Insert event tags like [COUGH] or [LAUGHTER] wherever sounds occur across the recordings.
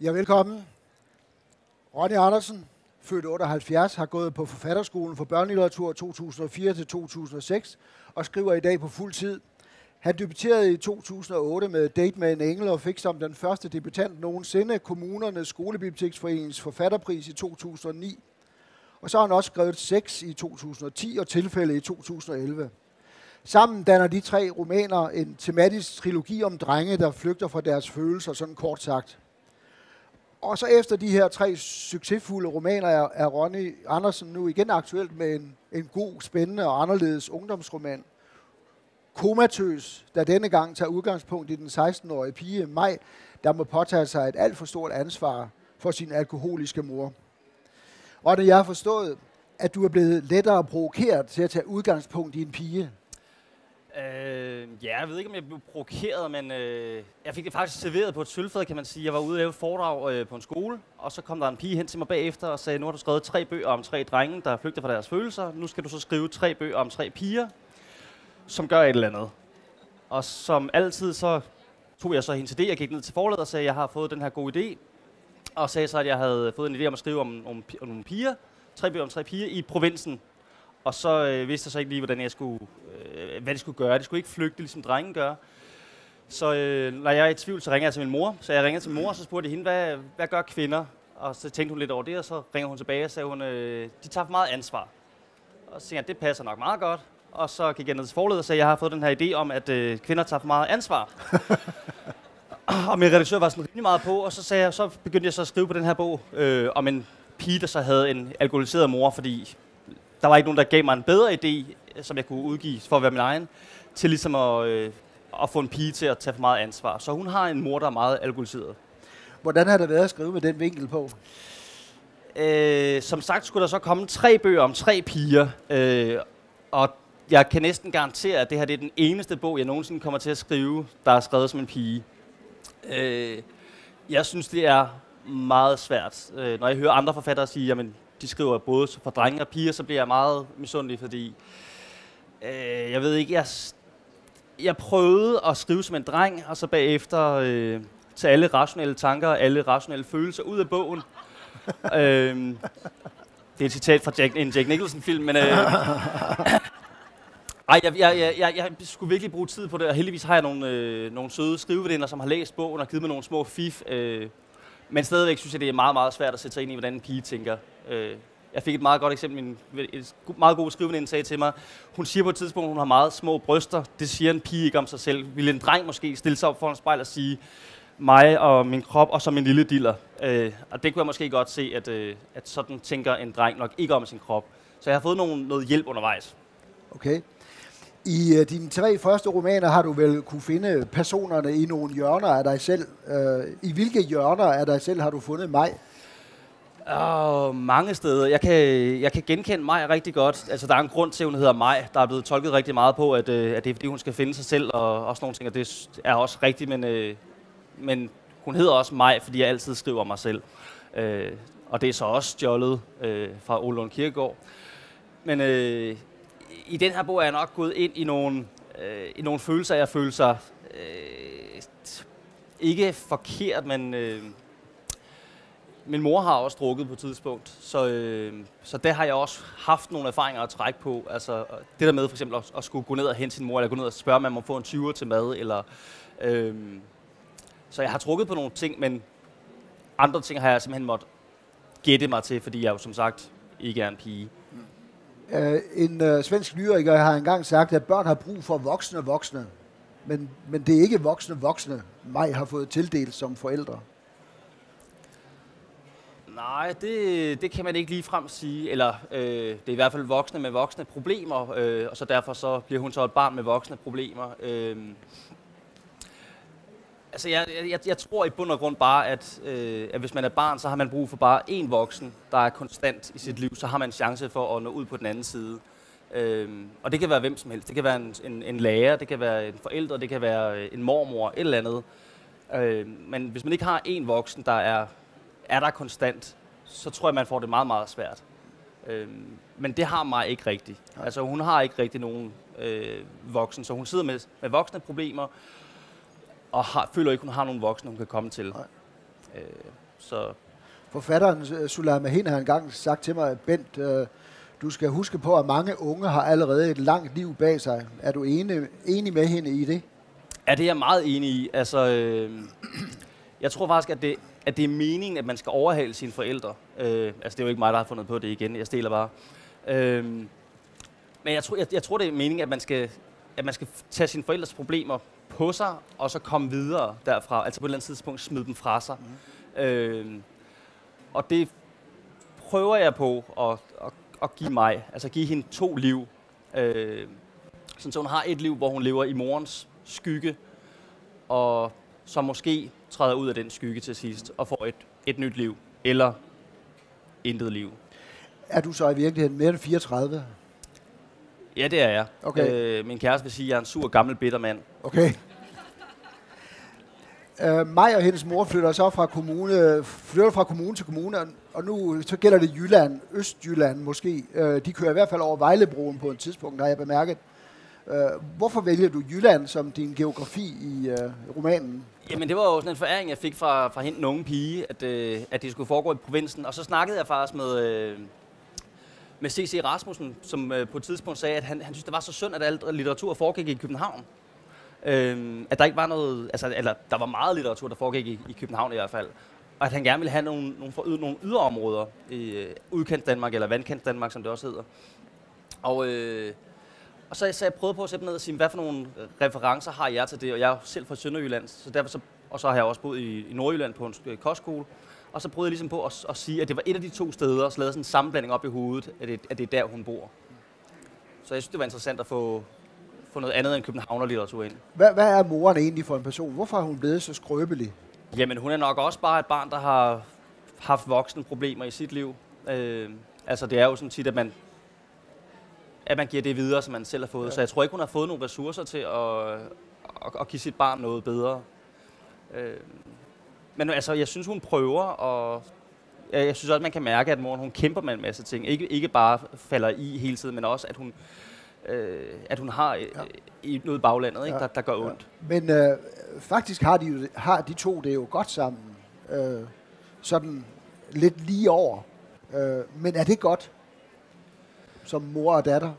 Ja, velkommen. Ronny Andersen, født 78, har gået på Forfatterskolen for Børnelitteratur 2004 til 2006 og skriver i dag på fuld tid. Han debuterede i 2008 med Date med en engel og fik som den første debutant nogensinde kommunernes skolebiblioteksforeningens forfatterpris i 2009. Og så har han også skrevet seks i 2010 og tilfælde i 2011. Sammen danner de tre romaner en tematisk trilogi om drenge, der flygter fra deres følelser, sådan kort sagt. Og så efter de her tre succesfulde romaner er, er Ronny Andersen nu igen aktuelt med en, en god, spændende og anderledes ungdomsroman. Komatøs, der denne gang tager udgangspunkt i den 16-årige pige Maj, der må påtage sig et alt for stort ansvar for sin alkoholiske mor. Og det jeg har forstået, at du er blevet lettere provokeret til at tage udgangspunkt i en pige. Øh, ja, jeg ved ikke, om jeg blev provokeret, men øh, jeg fik det faktisk serveret på et sølvfad, kan man sige. Jeg var ude og lave et foredrag øh, på en skole, og så kom der en pige hen til mig bagefter og sagde, nu har du skrevet tre bøger om tre drenge, der flygter fra deres følelser. Nu skal du så skrive tre bøger om tre piger, som gør et eller andet. Og som altid, så tog jeg så hendes idé. Jeg gik ned til forladet og sagde, at jeg har fået den her gode idé. Og sagde så, at jeg havde fået en idé om at skrive om, om, om nogle piger, tre bøger om tre piger i provinsen. Og så øh, vidste jeg så ikke lige, hvordan jeg skulle, øh, hvad de skulle gøre. De skulle ikke flygte, ligesom drengen gør. Så øh, når jeg er i tvivl, så ringer jeg til min mor. Så jeg ringer til min mor, og så spurgte jeg hende, hvad, hvad gør kvinder? Og så tænkte hun lidt over det, og så ringer hun tilbage og sagde, hun, øh, de tager for meget ansvar. Og så tænkte jeg, det passer nok meget godt. Og så gik jeg ned til forledet og sagde, jeg har fået den her idé om, at øh, kvinder tager for meget ansvar. [LAUGHS] og min redaktør var sådan rimelig meget på, og så, sagde jeg, så begyndte jeg så at skrive på den her bog øh, om en pige, der så havde en alkoholiseret mor, fordi der var ikke nogen, der gav mig en bedre idé, som jeg kunne udgive for at være min egen, til ligesom at, øh, at få en pige til at tage for meget ansvar. Så hun har en mor, der er meget alkoholiseret. Hvordan har det været at skrive med den vinkel på? Øh, som sagt skulle der så komme tre bøger om tre piger, øh, og jeg kan næsten garantere, at det her det er den eneste bog, jeg nogensinde kommer til at skrive, der er skrevet som en pige. Øh, jeg synes, det er meget svært. Øh, når jeg hører andre forfattere sige, at de skriver både for drenge og piger, så bliver jeg meget misundelig, fordi øh, jeg ved ikke, jeg, jeg prøvede at skrive som en dreng, og så bagefter øh, tage alle rationelle tanker og alle rationelle følelser ud af bogen. [LAUGHS] øh, det er et citat fra Jack, en Jack Nicholson-film, men... Øh, [LAUGHS] ej, jeg, jeg, jeg, jeg, jeg skulle virkelig bruge tid på det, og heldigvis har jeg nogle, øh, nogle søde skriveveninder, som har læst bogen og givet mig nogle små fif. Øh, men stadigvæk synes jeg, det er meget, meget svært at sætte sig ind i, hvordan en pige tænker. Øh, jeg fik et meget godt eksempel. Min et meget god skrivende sagde til mig, hun siger på et tidspunkt, at hun har meget små bryster. Det siger en pige ikke om sig selv. Vil en dreng måske stille sig op foran spejl og sige, mig og min krop, og så min lille diller. Øh, og det kunne jeg måske godt se, at, øh, at sådan tænker en dreng nok ikke om sin krop. Så jeg har fået nogen, noget hjælp undervejs. Okay. I øh, dine tre første romaner har du vel kunne finde personerne i nogle hjørner af dig selv. Øh, I hvilke hjørner af dig selv har du fundet mig? Oh, mange steder. Jeg kan, jeg kan genkende mig rigtig godt. Altså, der er en grund til, at hun hedder mig. Der er blevet tolket rigtig meget på, at, øh, at det er fordi, hun skal finde sig selv og også nogle ting, og det er også rigtigt, men, øh, men hun hedder også mig, fordi jeg altid skriver mig selv. Øh, og det er så også stjålet øh, fra Ole Lund Kirkegaard. Men øh, i den her bog er jeg nok gået ind i nogle, øh, i nogle følelser, jeg føler sig øh, ikke forkert, men øh, min mor har også drukket på et tidspunkt, så, øh, så der har jeg også haft nogle erfaringer at trække på. Altså det der med for eksempel at, at skulle gå ned og hente sin mor, eller gå ned og spørge, om man må få en 20'er til mad, eller... Øh, så jeg har trukket på nogle ting, men andre ting har jeg simpelthen måttet gætte mig til, fordi jeg jo som sagt ikke er en pige. Uh, en uh, svensk lyriker har engang sagt, at børn har brug for voksne voksne. Men, men det er ikke voksne voksne, mig har fået tildelt som forældre. Nej, det, det kan man ikke lige frem sige. Eller øh, det er i hvert fald voksne med voksne problemer, øh, og så derfor så bliver hun så et barn med voksne problemer. Øh, altså jeg, jeg, jeg tror i bund og grund bare, at, øh, at hvis man er barn, så har man brug for bare én voksen, der er konstant i sit liv. Så har man en chance for at nå ud på den anden side. Øh, og det kan være hvem som helst. Det kan være en, en, en lærer, det kan være en forælder, det kan være øh, en mormor, et eller andet. Øh, men hvis man ikke har en voksen, der er, er der konstant, så tror jeg, man får det meget, meget svært. Øh, men det har mig ikke rigtigt. Altså hun har ikke rigtig nogen øh, voksen, så hun sidder med, med voksne problemer, og har, føler ikke, hun har nogen voksne, hun kan komme til. Øh, Så Forfatteren øh, Sulaiman Mahin har engang sagt til mig, Bent, øh, du skal huske på, at mange unge har allerede et langt liv bag sig. Er du enig, enig med hende i det? Ja, det er jeg meget enig i. Altså, øh, jeg tror faktisk, at det, at det er meningen, at man skal overhale sine forældre. Øh, altså, det er jo ikke mig, der har fundet på det igen. Jeg stiller bare. Øh, men jeg tror, jeg, jeg tror, det er meningen, at man skal, at man skal tage sine forældres problemer på sig, og så komme videre derfra. Altså på et eller andet tidspunkt smide dem fra sig. Mm. Øh, og det prøver jeg på at, at, at give mig. Altså give hende to liv. Øh, sådan, så hun har et liv, hvor hun lever i morens skygge, og så måske træder ud af den skygge til sidst og får et, et nyt liv, eller intet liv. Er du så i virkeligheden mere end 34? Ja, det er jeg. Okay. Øh, min kæreste vil sige, at jeg er en sur, gammel, bitter mand. Okay. Uh, mig og hendes mor flytter så fra kommune, flytter fra kommune til kommune, og- nu så gælder det Jylland, Østjylland måske. Uh, de kører i hvert fald over Vejlebroen på et tidspunkt, har jeg bemærket. Øh, hvorfor vælger du Jylland som din geografi i øh, romanen? Jamen, det var jo sådan en foræring, jeg fik fra, fra hende, den unge pige, at, øh, at det skulle foregå i provinsen. Og så snakkede jeg faktisk med, øh, med C.C. Rasmussen, som øh, på et tidspunkt sagde, at han, han synes, det var så synd, at alt litteratur foregik i København. Øh, at der ikke var noget, altså, eller der var meget litteratur, der foregik i, i København i hvert fald. Og at han gerne ville have nogle, nogle, for, nogle yderområder i øh, udkant Danmark, eller vandkant Danmark, som det også hedder. Og, øh, og så, så jeg prøvede på at sætte ned og sige, hvad for nogle referencer har jeg til det? Og jeg er selv fra Sønderjylland, så derfor så, og så har jeg også boet i, i Nordjylland på en øh, kostskole. Og så prøvede jeg ligesom på at, at sige, at det var et af de to steder, og så lavede sådan en sammenblanding op i hovedet, at det, at det er der, hun bor. Så jeg synes, det var interessant at få, få noget andet end københavnerlitteratur ind. Hvad, hvad er moren egentlig for en person? Hvorfor er hun blevet så skrøbelig? Jamen, hun er nok også bare et barn, der har haft voksne problemer i sit liv. Øh, altså, det er jo sådan tit, at man, at man giver det videre, som man selv har fået. Ja. Så jeg tror ikke, hun har fået nogle ressourcer til at, at, at give sit barn noget bedre. Øh, men altså, jeg synes, hun prøver, og jeg, jeg synes også, man kan mærke, at moren hun kæmper med en masse ting. Ikke, ikke bare falder i hele tiden, men også, at hun, øh, at hun har øh, i noget baglandet, ikke, Ja. der, der gør ondt. Men øh, faktisk har de, jo- har de to det jo godt sammen. Øh, sådan lidt lige over. Øh, men er det godt? Som mor og datter?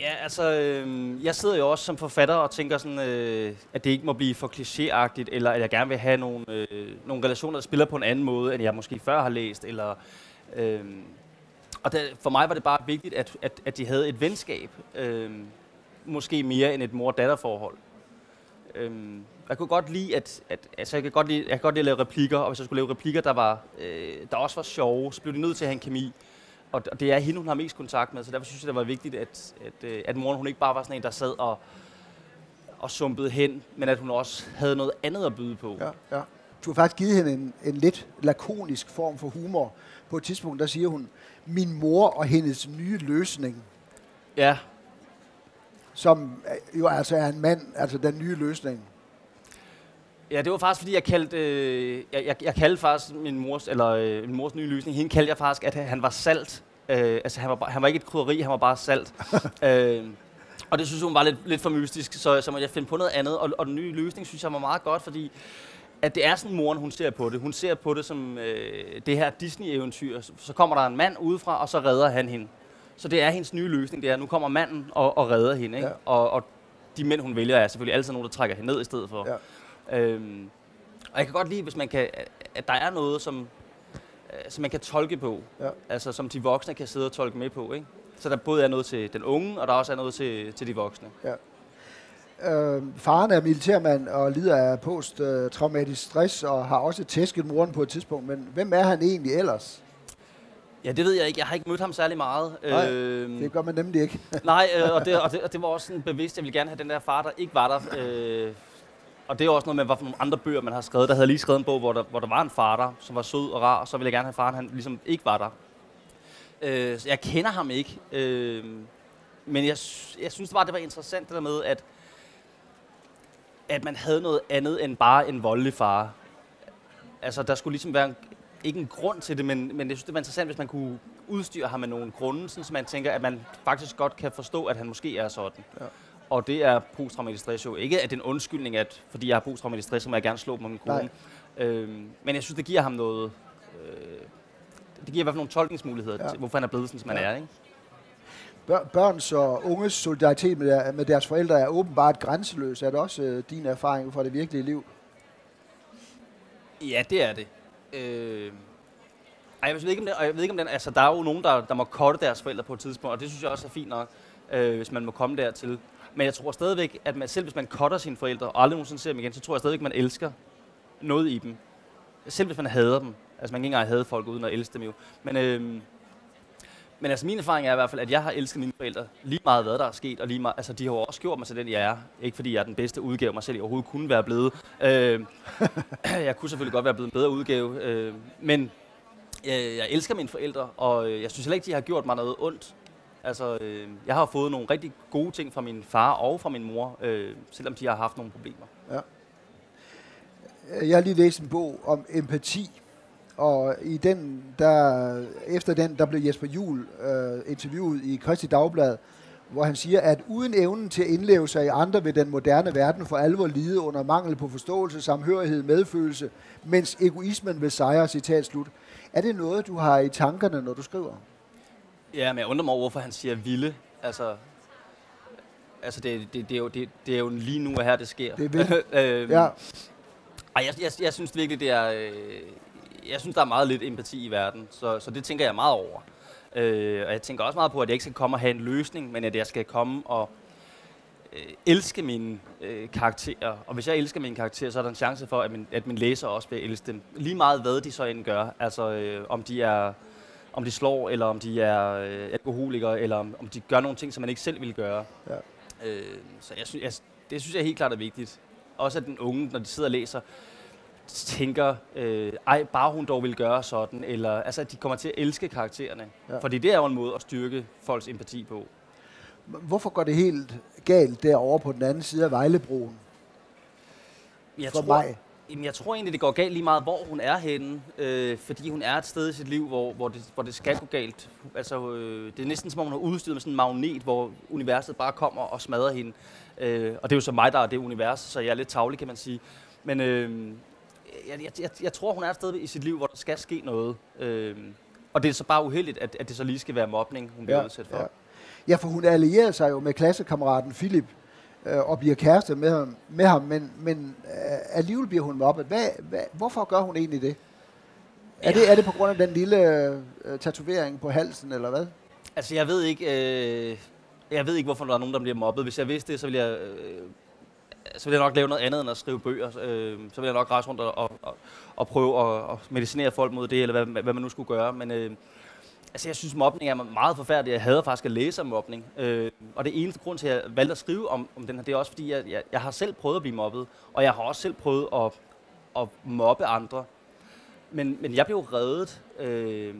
Ja, altså, øh, jeg sidder jo også som forfatter og tænker sådan, øh, at det ikke må blive for klichéagtigt, eller at jeg gerne vil have nogle, øh, nogle relationer, der spiller på en anden måde, end jeg måske før har læst. Eller, øh, og der, for mig var det bare vigtigt, at, at, at de havde et venskab, øh, måske mere end et mor-datter-forhold. Øh, jeg kunne godt lide, at, at altså, jeg kan godt lide, jeg kan godt lide at lave replikker, og hvis jeg skulle lave replikker, der, var, øh, der også var sjove, så blev de nødt til at have en kemi. Og det er hende, hun har mest kontakt med, så derfor synes jeg, det var vigtigt, at, at, øh, at moren hun ikke bare var sådan en, der sad og, og sumpede hen, men at hun også havde noget andet at byde på. Ja, ja. Du har faktisk givet hende en, en lidt lakonisk form for humor. På et tidspunkt, der siger hun, min mor og hendes nye løsning, ja. som øh, jo altså er en mand, altså den nye løsning. Ja, det var faktisk fordi, jeg kaldte, øh, jeg, jeg, jeg kaldte faktisk min mors, eller, øh, min mors nye løsning, hende kaldte jeg faktisk, at han var salt. Øh, altså, han var, bare- han var ikke et krydderi, han var bare salt. [LAUGHS] øh, og det synes hun var lidt, lidt for mystisk, så, så måtte jeg finde på noget andet. Og, og den nye løsning synes jeg var meget godt, fordi at det er sådan, moren hun ser på det. Hun ser på det som øh, det her Disney-eventyr. Så, så kommer der en mand udefra, og så redder han hende. Så det er hendes nye løsning, det er, nu kommer manden og, og redder hende. Ikke? Ja. Og, og de mænd, hun vælger, er selvfølgelig altid nogen, der trækker hende ned i stedet for. Ja. Øhm, og jeg kan godt lide, hvis man kan, at der er noget, som, som man kan tolke på. Ja. Altså, som de voksne kan sidde og tolke med på. Ikke? Så der både er noget til den unge, og der også er noget til, til de voksne. Øh, faren er militærmand og lider af posttraumatisk stress og har også tæsket moren på et tidspunkt. Men hvem er han egentlig ellers? Ja, det ved jeg ikke. Jeg har ikke mødt ham særlig meget. Nej, øhm, Det gør man nemlig ikke. Nej, øh, og, det, [LAUGHS] og, det, og det var også sådan bevidst. Jeg ville gerne have den der far, der ikke var der. Øh, og det er også noget med, hvad for nogle andre bøger, man har skrevet. Der havde jeg lige skrevet en bog, hvor der, hvor der var en far der, som var sød og rar, og så ville jeg gerne have faren, han ligesom ikke var der. Øh, så jeg kender ham ikke. Øh, men jeg, jeg synes bare, det var interessant det der med, at, at man havde noget andet end bare en voldelig far. Altså, der skulle ligesom være en, ikke en grund til det, men, men jeg synes, det var interessant, hvis man kunne udstyre ham med nogle grunde, sådan, så man tænker, at man faktisk godt kan forstå, at han måske er sådan. Ja. Og det er posttraumatisk stress jo. Ikke at det er en undskyldning, at fordi jeg har posttraumatisk stress, så må jeg gerne slå på min kone. Øh, men jeg synes, det giver ham noget... Øh, det giver i hvert fald nogle tolkningsmuligheder Ja. til, hvorfor han er blevet sådan, som han Ja. er. Ikke? Bør- Børns og unges solidaritet med, der, med deres forældre er åbenbart grænseløs. Er det også øh, din erfaring fra det virkelige liv? Ja, det er det. Øh, ej, jeg ved ikke, om det, jeg ved ikke, om den, altså, der er jo nogen, der, der må korte deres forældre på et tidspunkt, og det synes jeg også er fint nok, øh, hvis man må komme dertil. Men jeg tror stadigvæk, at man, selv hvis man cutter sine forældre, og aldrig nogensinde ser dem igen, så tror jeg stadigvæk, man elsker noget i dem. Selv hvis man hader dem. Altså, man kan ikke engang hade folk uden at elske dem jo. Men, øh, men altså, min erfaring er i hvert fald, at jeg har elsket mine forældre lige meget, hvad der er sket, og lige meget, altså, de har jo også gjort mig til den, jeg er. Ikke fordi jeg er den bedste udgave af mig selv, jeg overhovedet kunne være blevet. Øh, [CLEARS THROAT] jeg kunne selvfølgelig godt være blevet en bedre udgave, øhm, øh, men jeg, jeg elsker mine forældre, og øh, jeg synes heller ikke, de har gjort mig noget ondt. Altså, øh, jeg har fået nogle rigtig gode ting fra min far og fra min mor, øh, selvom de har haft nogle problemer. Ja. Jeg har lige læst en bog om empati, og i den, der, efter den, der blev Jesper Juhl øh, interviewet i Kristi Dagblad, hvor han siger, at uden evnen til at indleve sig i andre vil den moderne verden for alvor lide under mangel på forståelse, samhørighed, medfølelse, mens egoismen vil sejre, citat slut. Er det noget, du har i tankerne, når du skriver? Ja, men jeg undrer mig over, hvorfor han siger vilde. Altså, altså det, det, det, er jo, det, det er jo lige nu og her, det sker. Det er vildt. [LAUGHS] øhm, Ja, Ej, jeg, jeg, jeg synes virkelig, det er... Øh, jeg synes, der er meget lidt empati i verden, så, så det tænker jeg meget over. Øh, og jeg tænker også meget på, at jeg ikke skal komme og have en løsning, men at jeg skal komme og øh, elske mine øh, karakterer. Og hvis jeg elsker mine karakterer, så er der en chance for, at min, at min læser også vil elske dem. Lige meget hvad de så end gør. Altså øh, om de er om de slår, eller om de er øh, alkoholikere, eller om, om de gør nogle ting, som man ikke selv ville gøre. Ja. Øh, så jeg synes, jeg, det synes jeg helt klart er vigtigt. Også at den unge, når de sidder og læser, tænker, øh, ej, bare hun dog vil gøre sådan, eller altså, at de kommer til at elske karaktererne. Ja. Ja. Fordi det er jo en måde at styrke folks empati på. hvorfor går det helt galt derovre på den anden side af Vejlebroen Jeg for tror, mig? Jamen, jeg tror egentlig, det går galt lige meget, hvor hun er henne. Øh, fordi hun er et sted i sit liv, hvor, hvor, det, hvor det skal gå galt. Altså, øh, det er næsten som om, hun er udstyret med sådan en magnet, hvor universet bare kommer og smadrer hende. Øh, og det er jo så mig, der er det univers, så jeg er lidt tavlig, kan man sige. Men øh, jeg, jeg, jeg, jeg tror, hun er et sted i sit liv, hvor der skal ske noget. Øh, og det er så bare uheldigt, at, at det så lige skal være mobning, hun bliver udsat for. ja. ja, for hun allierer sig jo med klassekammeraten Philip øh, og bliver kæreste med ham, med ham men, men alligevel bliver hun mobbet. Hvad, hvad, hvorfor gør hun egentlig det? Er, Ja. det? er det på grund af den lille øh, tatovering på halsen, eller hvad? Altså, jeg ved ikke, øh, jeg ved ikke, hvorfor der er nogen, der bliver mobbet. Hvis jeg vidste det, så ville jeg, øh, så ville jeg nok lave noget andet end at skrive bøger. Øh, så ville jeg nok rejse rundt og, og, og, og prøve at, at medicinere folk mod det, eller hvad, hvad man nu skulle gøre. Men øh, altså, jeg synes, mobning er meget forfærdelig. Jeg hader faktisk at læse om mobning. Øh, og det eneste grund til, at jeg valgte at skrive om, om den her, det er også fordi, jeg, jeg, jeg har selv prøvet at blive mobbet. Og jeg har også selv prøvet at, at mobbe andre. Men, men jeg blev reddet øh,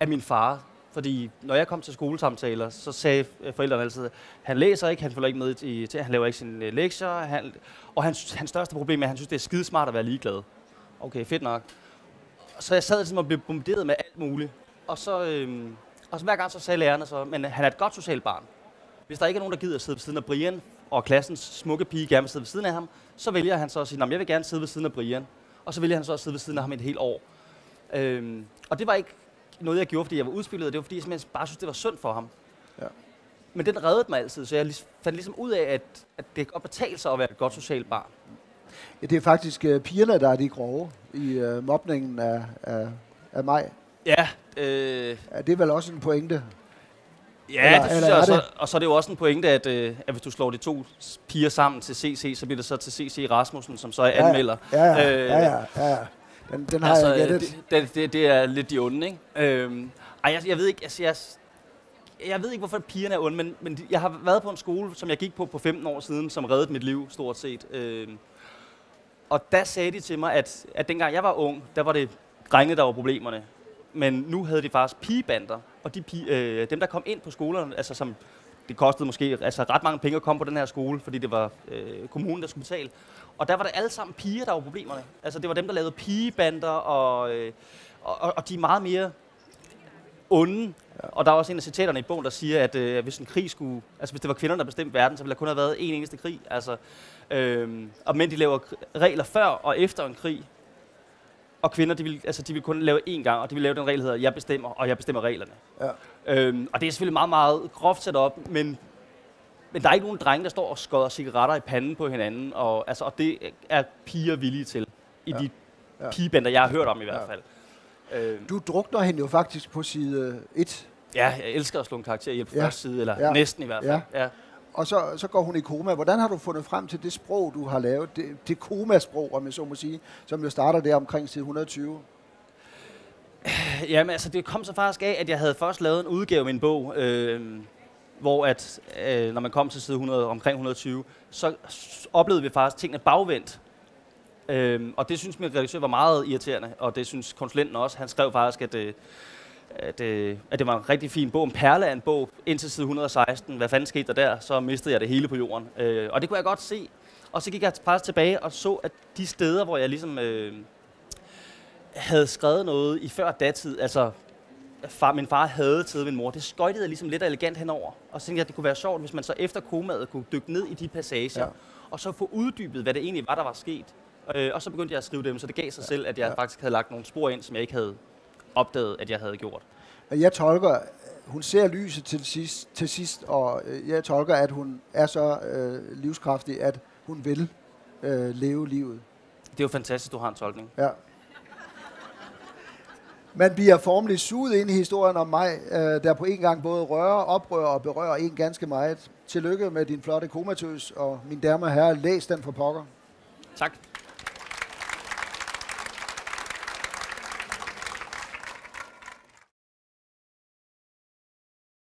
af min far. Fordi når jeg kom til skolesamtaler, så sagde øh, forældrene altid, han læser ikke, han følger ikke med i, til, han laver ikke sine øh, lektier. Han, og hans, hans største problem er, at han synes, det er skidesmart at være ligeglad. Okay, fedt nok. Så jeg sad ligesom og blev bombarderet med alt muligt. Og så, øhm, og så hver gang så sagde lærerne så, men han er et godt socialt barn. Hvis der ikke er nogen, der gider at sidde ved siden af Brian, og klassens smukke pige gerne vil sidde ved siden af ham, så vælger han så at sige, "Nå, men jeg vil gerne sidde ved siden af Brian. Og så vælger han så at sidde ved siden af ham et helt år. Øhm, og det var ikke noget, jeg gjorde, fordi jeg var udspillet. Det var, fordi jeg simpelthen bare synes, det var synd for ham. Ja. Men den reddede mig altid, så jeg fandt ligesom ud af, at, at det kan betale sig at være et godt socialt barn. Ja, det er faktisk øh, pigerne, der er de grove i øh, mobningen af, af, af mig. Ja, øh, Ja, det er vel også en pointe. Ja, Eller- det synes eller jeg, og så, og så er det jo også en pointe, at, øh, at hvis du slår de to piger sammen til CC, så bliver det så til CC Rasmussen, som så er Ja, anmelder. Ja, ja, Øh, ja, ja, ja, ja. Den, den har altså, jeg øh, gættet. det, det, det, det er lidt de onde, ikke? Øhm, ej, jeg, jeg ved ikke, altså, jeg, jeg ved ikke, hvorfor pigerne er onde, men, men jeg har været på en skole, som jeg gik på på 15 år siden, som reddede mit liv, stort set. Øhm, og der sagde de til mig, at, at dengang jeg var ung, der var det drengene, der var problemerne. Men nu havde de faktisk pigebander, og de pige, øh, dem, der kom ind på skolerne, altså som det kostede måske altså ret mange penge at komme på den her skole, fordi det var øh, kommunen, der skulle betale. Og der var det alle sammen piger, der var problemerne. Altså det var dem, der lavede pigebander, og, øh, og, og de er meget mere onde. Ja. Og der er også en af citaterne i bogen, der siger, at øh, hvis en krig skulle... Altså hvis det var kvinderne, der bestemte verden, så ville der kun have været en eneste krig. Altså, øh, og mænd, de laver regler før og efter en krig. Og kvinder, de vil, altså, de vil kun lave én gang, og de vil lave den regel, der hedder, jeg bestemmer, og jeg bestemmer reglerne. Ja. Øhm, og det er selvfølgelig meget, meget groft sat op, men, men der er ikke nogen drenge, der står og skodder cigaretter i panden på hinanden, og, altså, og det er piger villige til, i Ja. de Ja. pigebænder, jeg har hørt om i hvert Ja. fald. Øhm, Du drukner hende jo faktisk på side 1, ja, jeg elsker at slå en karakter ihjel på Ja. første side, eller Ja. næsten i hvert fald. Ja. Ja og så, så går hun i koma. Hvordan har du fundet frem til det sprog, du har lavet? Det, det komasprog, om jeg så må sige, som jo starter der omkring side 120. Jamen, altså, det kom så faktisk af, at jeg havde først lavet en udgave af min bog, øh, hvor at, øh, når man kom til side 100, omkring 120, så oplevede vi faktisk tingene bagvendt. Øh, og det synes min redaktør var meget irriterende, og det synes konsulenten også. Han skrev faktisk, at, øh, at, øh, at det var en rigtig fin bog, en perle af en bog, indtil side 116. Hvad fanden skete der der? Så mistede jeg det hele på jorden. Øh, og det kunne jeg godt se. Og så gik jeg faktisk tilbage og så, at de steder, hvor jeg ligesom... Øh, havde skrevet noget i før datid, altså far, min far havde til min mor, det skøjtede jeg ligesom lidt elegant henover. Og så tænkte jeg, at det kunne være sjovt, hvis man så efter komaet kunne dykke ned i de passager, Ja. ja. og så få uddybet, hvad det egentlig var, der var sket. Øh, og så begyndte jeg at skrive dem, så det gav sig selv, at jeg Ja. faktisk havde lagt nogle spor ind, som jeg ikke havde opdaget, at jeg havde gjort. Jeg tolker, hun ser lyset til sidst, til sidst og øh, jeg tolker, at hun er så øh, livskraftig, at hun vil øh, leve livet. Det er jo fantastisk, du har en tolkning. Ja. Man bliver formelig suget ind i historien om mig, øh, der på en gang både rører, oprører og berører en ganske meget. Tillykke med din flotte komatøs, og min damer og herrer, læs den for pokker. Tak.